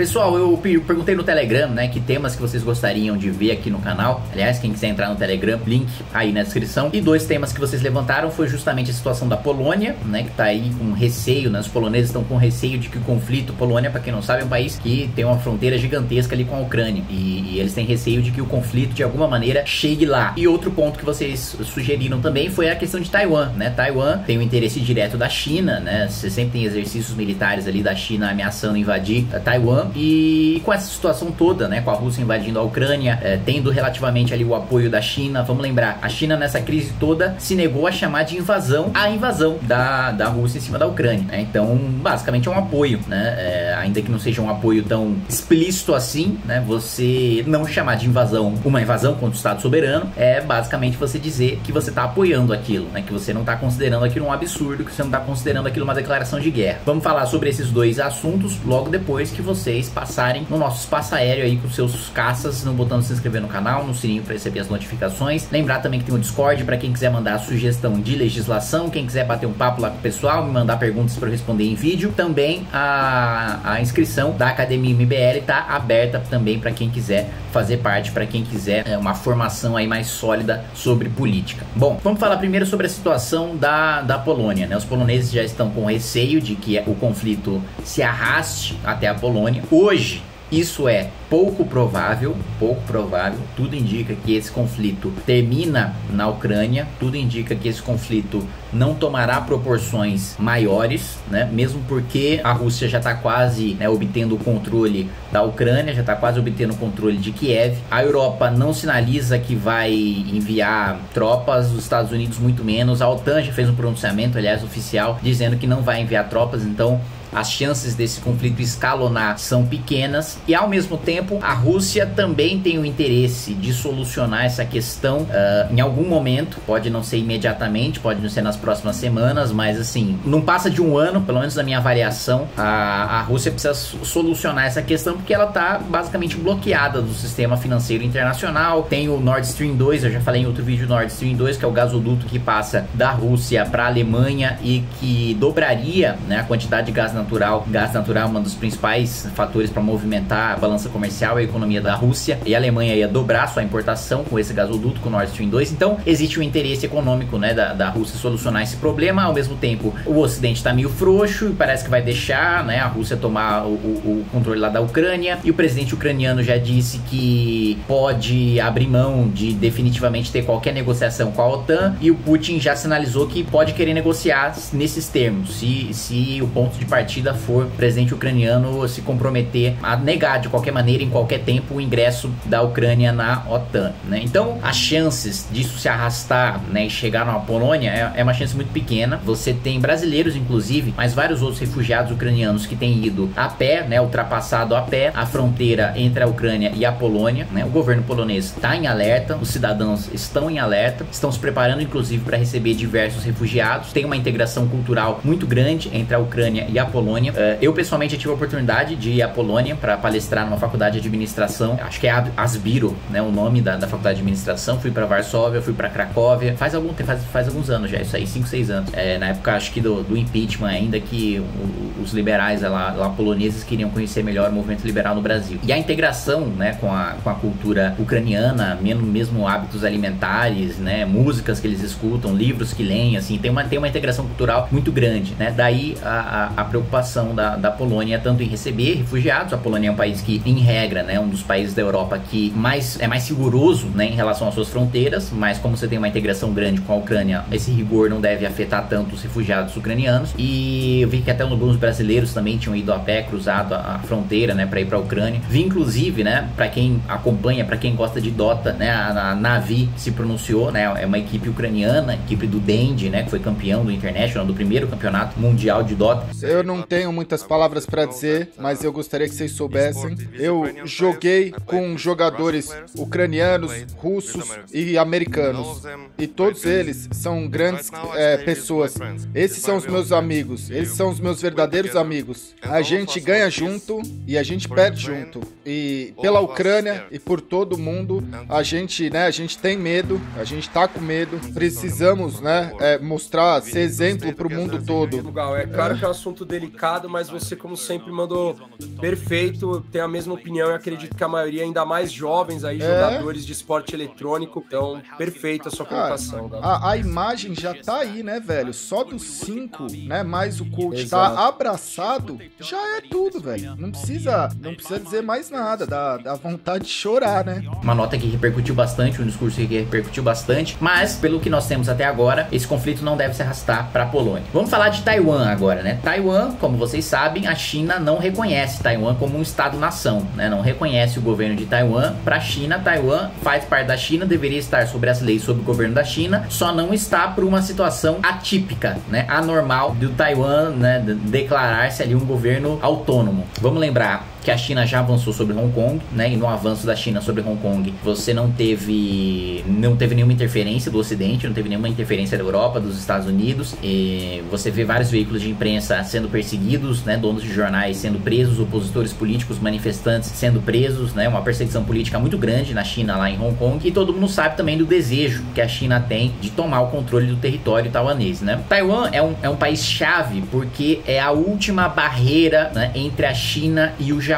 Pessoal, eu perguntei no Telegram, né, que temas que vocês gostariam de ver aqui no canal. Aliás, quem quiser entrar no Telegram, link aí na descrição. E dois temas que vocês levantaram foi justamente a situação da Polônia, né, que tá aí com receio, né, os poloneses estão com receio de que o conflito, Polônia, para quem não sabe, é um país que tem uma fronteira gigantesca ali com a Ucrânia. E, e eles têm receio de que o conflito, de alguma maneira, chegue lá. E outro ponto que vocês sugeriram também foi a questão de Taiwan, né? Taiwan tem o interesse direto da China, né? Você sempre tem exercícios militares ali da China ameaçando invadir Taiwan. E com essa situação toda, né, com a Rússia invadindo a Ucrânia, é, tendo relativamente ali o apoio da China, vamos lembrar, a China nessa crise toda se negou a chamar de invasão a invasão da, da Rússia em cima da Ucrânia. Né? Então, basicamente é um apoio, né? É, ainda que não seja um apoio tão explícito assim, né? Você não chamar de invasão uma invasão contra o Estado soberano é basicamente você dizer que você está apoiando aquilo, né? Que você não está considerando aquilo um absurdo, que você não está considerando aquilo uma declaração de guerra. Vamos falar sobre esses dois assuntos logo depois que vocês passarem no nosso espaço aéreo aí com seus caças, no botão de se inscrever no canal, no sininho para receber as notificações. Lembrar também que tem o Discord para quem quiser mandar sugestão de legislação, quem quiser bater um papo lá com o pessoal, me mandar perguntas para responder em vídeo. Também a, a inscrição da Academia MBL está aberta também para quem quiser fazer parte, para quem quiser é, uma formação aí mais sólida sobre política. Bom, vamos falar primeiro sobre a situação da, da Polônia. Né? Os poloneses já estão com receio de que o conflito se arraste até a Polônia. Hoje, isso é pouco provável, pouco provável. Tudo indica que esse conflito termina na Ucrânia, tudo indica que esse conflito não tomará proporções maiores, né? Mesmo porque a Rússia já está quase né, obtendo o controle da Ucrânia, já está quase obtendo o controle de Kiev. A Europa não sinaliza que vai enviar tropas, os Estados Unidos muito menos. A OTAN já fez um pronunciamento, aliás, oficial, dizendo que não vai enviar tropas. Então as chances desse conflito escalonar são pequenas e ao mesmo tempo a Rússia também tem o interesse de solucionar essa questão uh, em algum momento, pode não ser imediatamente, pode não ser nas próximas semanas, mas assim, não passa de um ano, pelo menos na minha avaliação, a, a Rússia precisa solucionar essa questão porque ela está basicamente bloqueada do sistema financeiro internacional. Tem o Nord Stream 2, eu já falei em outro vídeo Nord Stream 2, que é o gasoduto que passa da Rússia para a Alemanha e que dobraria né, a quantidade de gás natural. Gás natural é um dos principais fatores para movimentar a balança comercial e a economia da Rússia. E a Alemanha ia dobrar sua importação com esse gasoduto, com o Nord Stream 2. Então, existe um interesse econômico né, da, da Rússia solucionar esse problema. Ao mesmo tempo, o Ocidente está meio frouxo e parece que vai deixar né, a Rússia tomar o, o, o controle lá da Ucrânia. E o presidente ucraniano já disse que pode abrir mão de definitivamente ter qualquer negociação com a OTAN. E o Putin já sinalizou que pode querer negociar nesses termos, se, se o ponto de partida partida for presidente ucraniano se comprometer a negar de qualquer maneira, em qualquer tempo, o ingresso da Ucrânia na OTAN. Né? Então, as chances disso se arrastar né, e chegar na Polônia é, é uma chance muito pequena. Você tem brasileiros, inclusive, mas vários outros refugiados ucranianos que têm ido a pé, né, ultrapassado a pé a fronteira entre a Ucrânia e a Polônia. Né? O governo polonês está em alerta, os cidadãos estão em alerta, estão se preparando, inclusive, para receber diversos refugiados. Tem uma integração cultural muito grande entre a Ucrânia e a Polônia Polônia. Uh, eu pessoalmente tive a oportunidade de ir à Polônia para palestrar numa faculdade de administração. Acho que é Asbiro, né, o nome da, da faculdade de administração. Fui para Varsóvia, fui para Cracóvia. Faz algum faz, faz alguns anos já, isso aí, 5, 6 anos. É, na época acho que do, do impeachment ainda que os liberais lá, lá poloneses queriam conhecer melhor o movimento liberal no Brasil. E a integração, né, com a, com a cultura ucraniana, mesmo, mesmo hábitos alimentares, né, músicas que eles escutam, livros que leem, assim, tem uma, tem uma integração cultural muito grande, né? Daí a, a, a preocupação preocupação da, da Polônia tanto em receber refugiados. A Polônia é um país que, em regra, né, um dos países da Europa que mais é mais seguroso né, em relação às suas fronteiras, mas como você tem uma integração grande com a Ucrânia, esse rigor não deve afetar tanto os refugiados ucranianos. E eu vi que até alguns brasileiros também tinham ido a pé, cruzado a, a fronteira, né, para ir para a Ucrânia. Vi inclusive, né, para quem acompanha, para quem gosta de Dota, né, a, a Navi se pronunciou, né, é uma equipe ucraniana, equipe do Dendi, né, que foi campeão do International, do primeiro campeonato mundial de Dota. Eu não tenho muitas palavras para dizer, mas eu gostaria que vocês soubessem. Eu joguei com jogadores ucranianos, russos e americanos. E todos eles são grandes é, pessoas. Esses são os meus amigos. Esses são os meus verdadeiros amigos. A gente ganha junto e a gente perde junto. E pela Ucrânia e por todo mundo, a gente, né, a gente tem medo, a gente tá com medo. Precisamos, né, é, mostrar, ser exemplo pro mundo todo. É claro que é um assunto delicado delicado, mas você, como sempre, mandou perfeito. Tenho a mesma opinião e acredito que a maioria, ainda mais jovens aí, é? jogadores de esporte eletrônico. Então, perfeita a sua colocação. a, a, imagem já tá aí, né, velho? Só dos cinco, né? Mais o coach Exato. tá abraçado, já é tudo, velho. Não precisa, não precisa dizer mais nada. Dá, dá vontade de chorar, né? Uma nota que repercutiu bastante, um discurso que repercutiu bastante, mas pelo que nós temos até agora, esse conflito não deve se arrastar para a Polônia. Vamos falar de Taiwan agora, né? Como vocês sabem, a China não reconhece Taiwan como um estado-nação, né? Não reconhece o governo de Taiwan. Para a China, Taiwan faz parte da China, deveria estar sobre as leis sobre o governo da China, só não está por uma situação atípica, né? Anormal do Taiwan, né? Declarar-se ali um governo autônomo. Vamos lembrar, que a China já avançou sobre Hong Kong, né? E no avanço da China sobre Hong Kong, você não teve não teve nenhuma interferência do Ocidente, não teve nenhuma interferência da Europa, dos Estados Unidos. E você vê vários veículos de imprensa sendo perseguidos, né? Donos de jornais sendo presos, opositores políticos, manifestantes sendo presos, né? Uma perseguição política muito grande na China lá em Hong Kong. E todo mundo sabe também do desejo que a China tem de tomar o controle do território taiwanês, né? Taiwan é um, é um país chave porque é a última barreira né, entre a China e o Japão.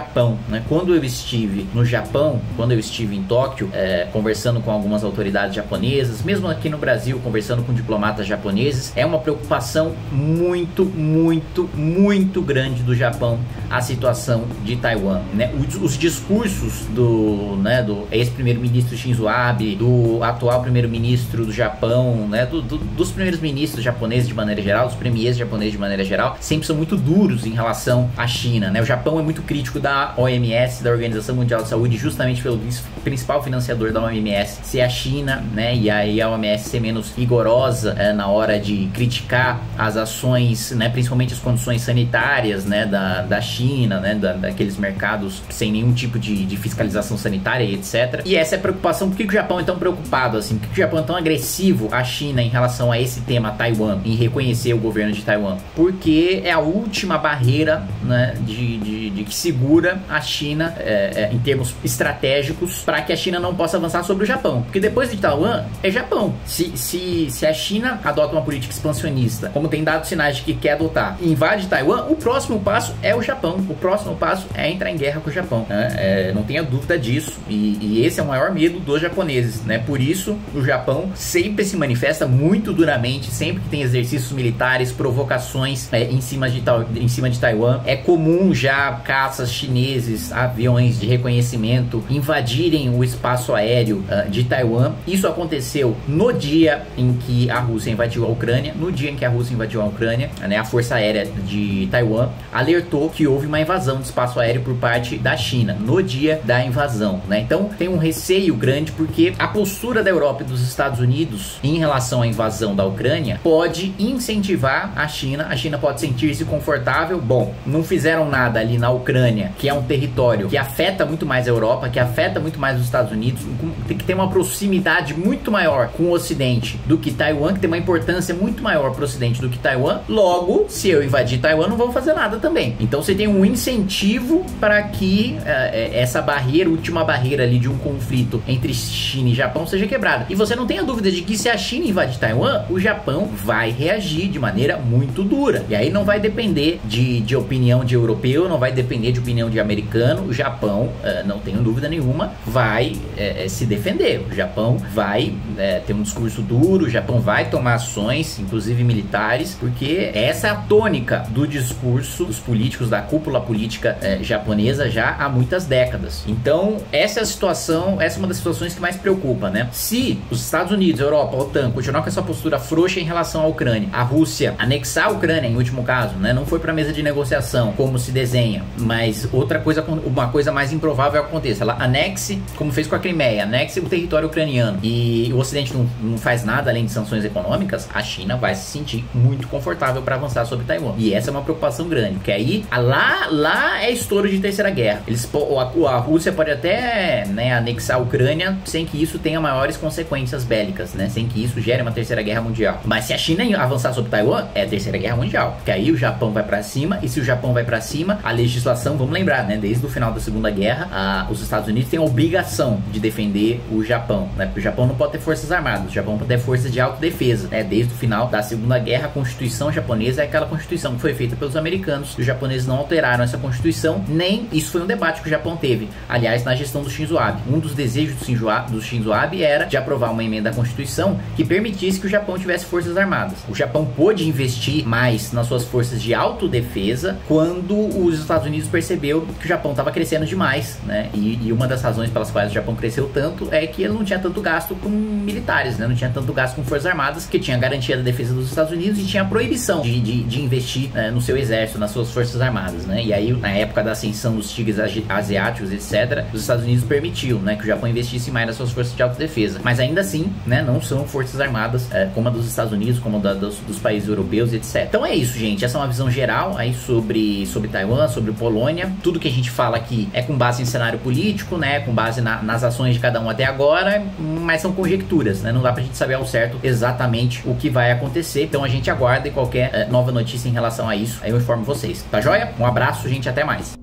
Né? Quando eu estive no Japão, quando eu estive em Tóquio, é, conversando com algumas autoridades japonesas, mesmo aqui no Brasil, conversando com diplomatas japoneses, é uma preocupação muito, muito, muito grande do Japão a situação de Taiwan. Né? Os, os discursos do, né, do ex-primeiro-ministro Shinzo Abe, do atual primeiro-ministro do Japão, né, do, do, dos primeiros ministros japoneses de maneira geral, dos premiers japoneses de maneira geral, sempre são muito duros em relação à China. Né? O Japão é muito crítico da OMS, da Organização Mundial de Saúde, justamente pelo principal financiador da OMS ser a China, né? E aí a OMS ser menos rigorosa é, na hora de criticar as ações, né? Principalmente as condições sanitárias, né? Da, da China, né? Da, daqueles mercados sem nenhum tipo de, de fiscalização sanitária e etc. E essa é a preocupação. Por que, que o Japão é tão preocupado assim? Por que, que o Japão é tão agressivo à China em relação a esse tema Taiwan, em reconhecer o governo de Taiwan? Porque é a última barreira, né? De, de, de que segura segura a China é, é, em termos estratégicos para que a China não possa avançar sobre o Japão. Porque depois de Taiwan, é Japão. Se, se, se a China adota uma política expansionista, como tem dado sinais de que quer adotar, e invade Taiwan, o próximo passo é o Japão. O próximo passo é entrar em guerra com o Japão. Né? É, não tenha dúvida disso. E, e, esse é o maior medo dos japoneses. Né? Por isso, o Japão sempre se manifesta muito duramente, sempre que tem exercícios militares, provocações é, em, cima de, em cima de Taiwan. É comum já caças chineses, aviões de reconhecimento invadirem o espaço aéreo uh, de Taiwan. Isso aconteceu no dia em que a Rússia invadiu a Ucrânia, no dia em que a Rússia invadiu a Ucrânia, né, a Força Aérea de Taiwan alertou que houve uma invasão do espaço aéreo por parte da China no dia da invasão, né? Então tem um receio grande porque a postura da Europa e dos Estados Unidos em relação à invasão da Ucrânia pode incentivar a China. A China pode sentir-se confortável. Bom, não fizeram nada ali na Ucrânia que é um território que afeta muito mais a Europa, que afeta muito mais os Estados Unidos, tem que ter uma proximidade muito maior com o Ocidente do que Taiwan, que tem uma importância muito maior para o Ocidente do que Taiwan. Logo, se eu invadir Taiwan, não vou fazer nada também. Então você tem um incentivo para que uh, essa barreira, última barreira ali de um conflito entre China e Japão seja quebrada. E você não tenha dúvida de que se a China invadir Taiwan, o Japão vai reagir de maneira muito dura. E aí não vai depender de, de opinião de europeu, não vai depender de opinião opinião de americano, o Japão, uh, não tenho dúvida nenhuma, vai uh, se defender. O Japão vai ter um discurso duro, o Japão vai tomar ações, inclusive militares, porque essa é a tônica do discurso dos políticos, da cúpula política japonesa já há muitas décadas. Então, essa é a situação, essa é uma das situações que mais preocupa, né? Se os Estados Unidos, a Europa, a OTAN continuar com essa postura frouxa em relação à Ucrânia, a Rússia anexar a Ucrânia, em último caso, né? Não foi para mesa de negociação, como se desenha, mas outra coisa, uma coisa mais improvável aconteça. Ela anexe, como fez com a Crimeia, anexe o território ucraniano e o Ocidente não, não faz nada além de sanções econômicas, a China vai se sentir muito confortável para avançar sobre Taiwan. E essa é uma preocupação grande, porque aí lá, lá é estouro de terceira guerra. Eles, a, a Rússia pode até né, anexar a Ucrânia sem que isso tenha maiores consequências bélicas, né? Sem que isso gere uma terceira guerra mundial. Mas se a China avançar sobre Taiwan, é terceira guerra mundial. Porque aí o Japão vai para cima, e se o Japão vai para cima, a legislação, vamos vamos lembrar, né? Desde o final da Segunda Guerra, a, os Estados Unidos têm a obrigação de defender o Japão, né? Porque o Japão não pode ter forças armadas, o Japão pode ter forças de autodefesa, né? Desde o final da Segunda Guerra, a Constituição japonesa é aquela Constituição que foi feita pelos americanos. Os japoneses não alteraram essa Constituição, nem isso foi um debate que o Japão teve. Aliás, na gestão do Shinzo Abe, um dos desejos do Shinzo Abe, do Shinzo Abe era de aprovar uma emenda à Constituição que permitisse que o Japão tivesse forças armadas. O Japão pôde investir mais nas suas forças de autodefesa quando os Estados Unidos percebeu que o Japão estava crescendo demais, né? E, e, uma das razões pelas quais o Japão cresceu tanto é que ele não tinha tanto gasto com militares, né? Não tinha tanto gasto com forças armadas, que tinha garantia da defesa dos Estados Unidos e tinha proibição de, de, de investir né, no seu exército, nas suas forças armadas, né? E aí, na época da ascensão dos tigres asiáticos, etc., os Estados Unidos permitiu, né, que o Japão investisse mais nas suas forças de autodefesa. Mas ainda assim, né, não são forças armadas é, como a dos Estados Unidos, como a dos, dos, países europeus, etc. Então é isso, gente. Essa é uma visão geral aí sobre, sobre Taiwan, sobre Polônia. Tudo que a gente fala aqui é com base em cenário político, né, com base na, nas ações de cada um até agora, mas são conjecturas, né? Não dá pra gente saber ao certo exatamente o que vai acontecer. Então a gente aguarda e qualquer é, nova notícia em relação a isso, aí eu informo vocês. Tá joia? Um abraço, gente, até mais.